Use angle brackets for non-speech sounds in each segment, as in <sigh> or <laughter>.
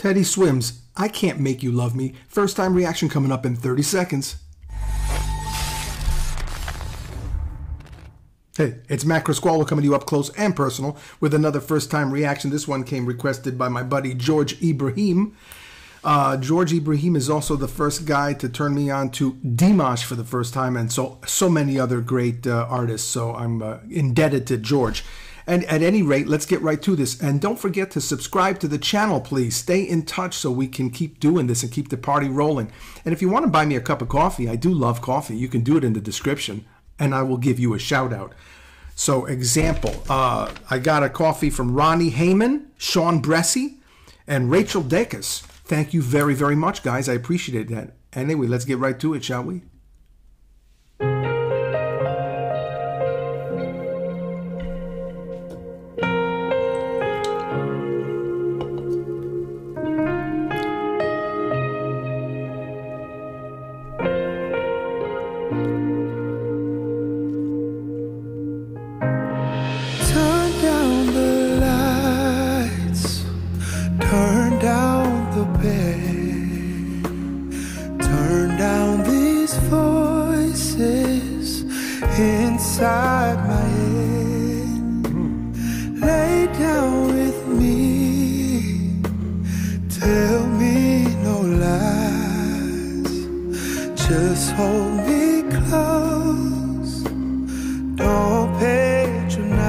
Teddy Swims, I Can't Make You Love Me. First time reaction coming up in 30 seconds. Hey, it's Matt Criscuolo coming to you up close and personal with another first time reaction. This one came requested by my buddy George Ibrahim. Uh, George Ibrahim is also the first guy to turn me on to Dimash for the first time, and so so many other great uh, artists. So I'm uh, indebted to George. And at any rate, let's get right to this. And don't forget to subscribe to the channel, please. Stay in touch so we can keep doing this and keep the party rolling. And if you want to buy me a cup of coffee, I do love coffee. You can do it in the description and I will give you a shout out. So, example, uh, I got a coffee from Ronnie Heyman, Sean Bressy, and Rachel Dekas. Thank you very, very much, guys. I appreciate that. Anyway, let's get right to it, shall we? Inside my head. Lay down with me. Tell me no lies. Just hold me close. Don't patronize.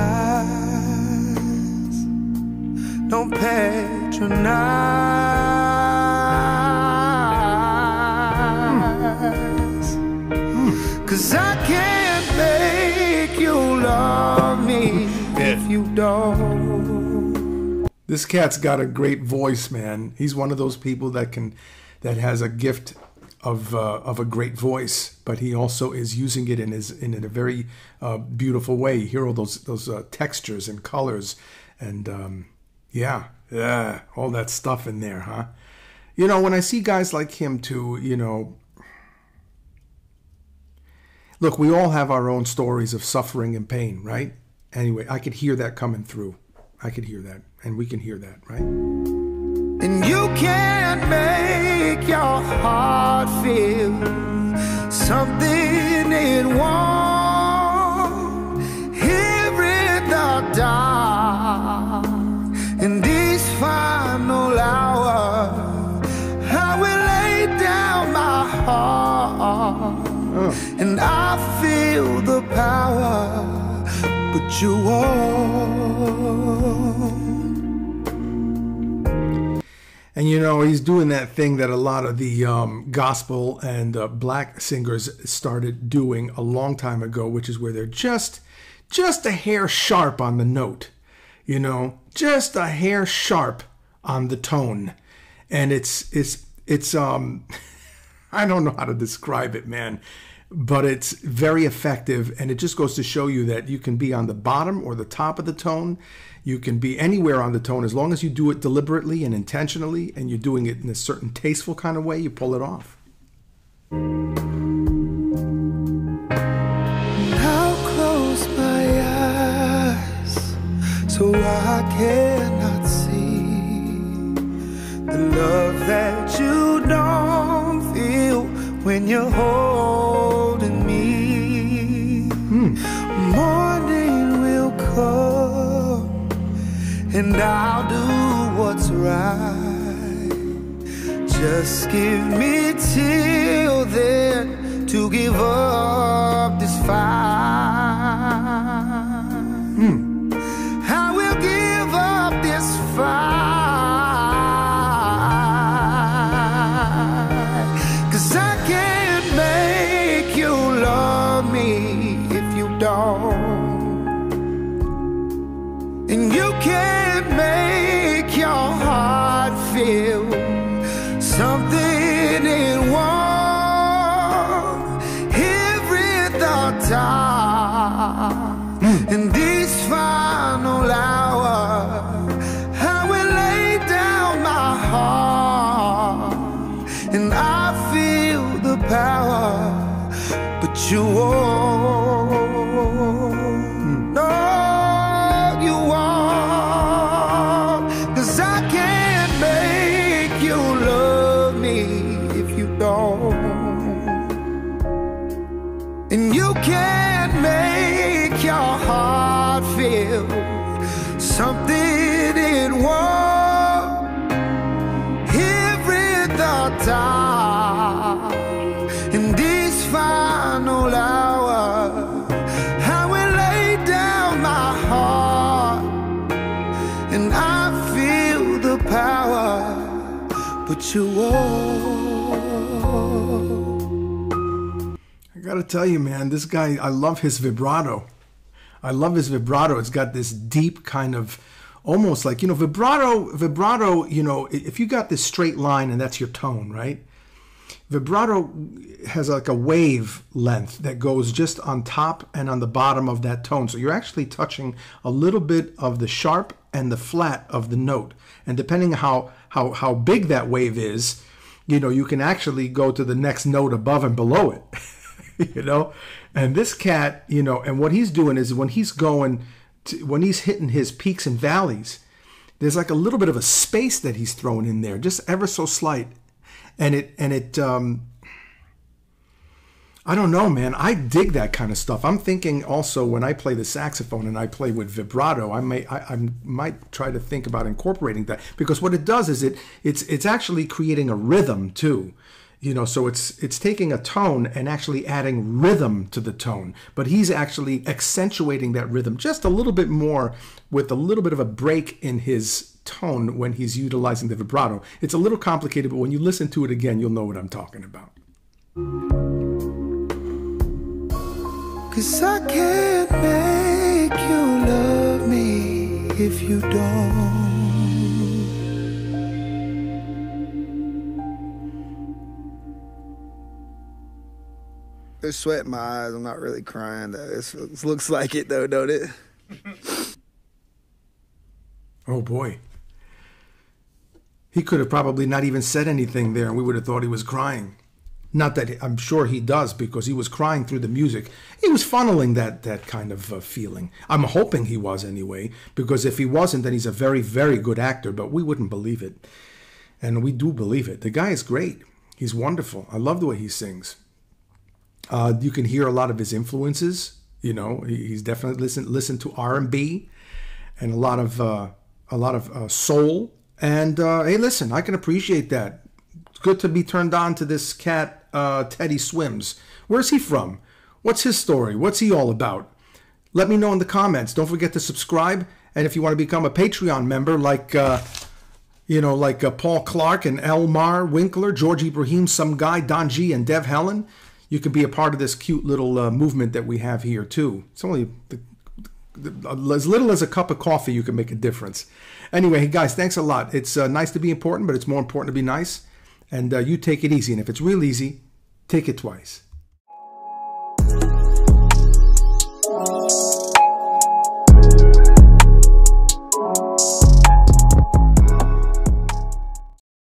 Don't patronize. Hmm. Hmm. Cause I can't love me if you don't. This cat's got a great voice, man. He's one of those people that can that has a gift of uh, of a great voice, but he also is using it in his in a very uh, beautiful way. You hear all those those uh, textures and colors, and um, yeah, yeah, all that stuff in there, huh? You know, when I see guys like him too, you know, look, we all have our own stories of suffering and pain, right? Anyway, I could hear that coming through. I could hear that, and we can hear that, right? And you can't make your heart feel something it won't. You won't. And you know, he's doing that thing that a lot of the um, gospel and uh, black singers started doing a long time ago, which is where they're just, just a hair sharp on the note, you know, just a hair sharp on the tone. And it's, it's, it's, um, <laughs> I don't know how to describe it, man, but it's very effective. And it just goes to show you that you can be on the bottom or the top of the tone. You can be anywhere on the tone as long as you do it deliberately and intentionally and you're doing it in a certain tasteful kind of way, you pull it off. Now close my eyes so I cannot see the love that you don't feel when you're and I'll do what's right. Just give me till then to give up this fight. and I feel the power, but you won't. No, you won't. Cause I can't make you love me if you don't. And you can't. in this final hour. I will lay down my heart and I feel the power, but you won't. I gotta tell you, man, this guy, I love his vibrato. I love his vibrato. It's got this deep kind of almost like you know vibrato vibrato you know if you got this straight line and that's your tone right Vibrato has like a wave length that goes just on top and on the bottom of that tone. So you're actually touching a little bit of the sharp and the flat of the note. And depending how how how big that wave is, you know, you can actually go to the next note above and below it. <laughs> you know? And this cat, you know, and what he's doing is when he's going to, when he's hitting his peaks and valleys, there's like a little bit of a space that he's throwing in there, just ever so slight and it and it um I don't know, man. I dig that kind of stuff. I'm thinking also when I play the saxophone and I play with vibrato, I may I, I, might try to think about incorporating that because what it does is it it's it's actually creating a rhythm too. You know, so it's it's taking a tone and actually adding rhythm to the tone, but he's actually accentuating that rhythm just a little bit more with a little bit of a break in his tone when he's utilizing the vibrato. It's a little complicated, but when you listen to it again, you'll know what I'm talking about. Cause I can't make you love me if you don't. There's sweat in my eyes. I'm not really crying though. This looks like it though, don't it? oh boy. He could have probably not even said anything there and we would have thought he was crying. Not that I'm sure he does because he was crying through the music. He was funneling that that kind of uh, feeling. I'm hoping he was anyway because if he wasn't then he's a very very good actor, but we wouldn't believe it. And we do believe it. The guy is great. He's wonderful. I love the way he sings. Uh, you can hear a lot of his influences. You know, he's definitely listened listened to R and B, and a lot of uh, a lot of uh, soul and uh, hey, listen, I can appreciate that. It's good to be turned on to this cat, uh, Teddy Swims. Where's he from? What's his story? What's he all about? Let me know in the comments. Don't forget to subscribe. And if you want to become a Patreon member, like uh, you know, like uh, Paul Clark and Elmar Winkler, George Ibrahim, some guy, Don G, and Dev Helen, you can be a part of this cute little uh, movement that we have here too. It's only the, the, as little as a cup of coffee, you can make a difference. Anyway, guys, thanks a lot. It's uh, nice to be important, but it's more important to be nice. And uh, you take it easy. And if it's real easy, take it twice.